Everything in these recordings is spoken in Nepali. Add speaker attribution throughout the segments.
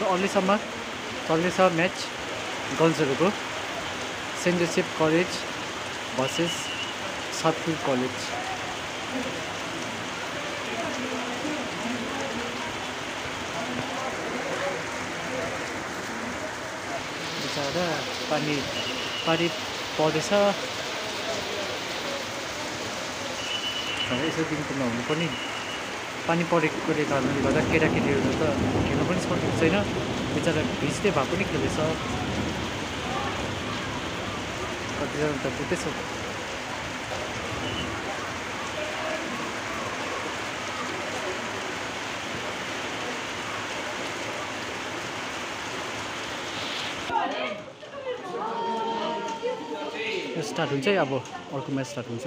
Speaker 1: सो अहिलेसम्म चल्दैछ match गर्ल्सहरूको saint Joseph college versus Satpur college पानी पानी पर्दैछ यसो दिनको नहुनु पनि पानी परेकोले कारणले गर्दा केटाकेटीहरू त खेल्नु पनि सकेको छैन बिचरा भिज्दै भए पनि खेल्दैछ। कतिजना त बुझ्दैछ स्टार्ट हुन्छ है अब अर्को म्याच स्टार्ट हुन्छ।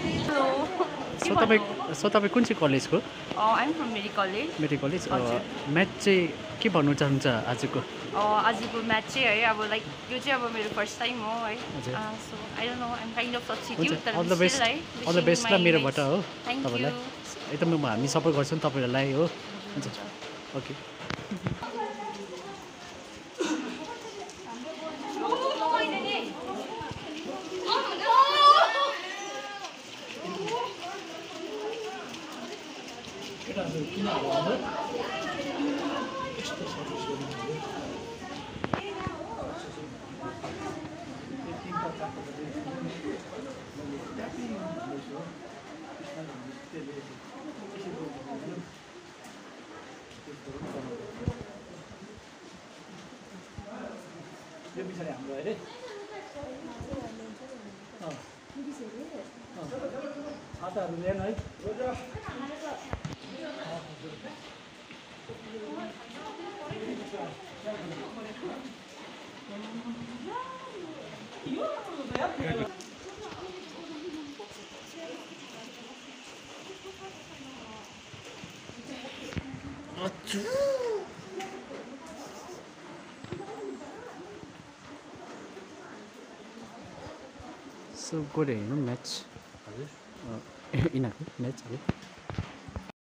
Speaker 1: सो तपाईँ सो तपाईँ कुन चाहिँ कलेजको. मेरी कलेज। म्याच चाहिँ के भन्नु चाहनुहुन्छ आजको
Speaker 2: आजको म्याच चाहिँ है अब लाइक यो चाहिँ अब मेरो फर्स्ट टाइम हो है। So I don't know kind of
Speaker 1: all the best
Speaker 2: है
Speaker 1: अल द बेस्ट ल मेरोबाट हो तपाईँलाई एकदमै हामी सपोर्ट गर्छौँ तपाईँहरूलाई हो हुन्छ ओके यो पछाडि हाम्रो अरे छाताहरू ल्याएन है सो गएर हेर्नु म्याच हजुर यिनीहरूको म्याच अब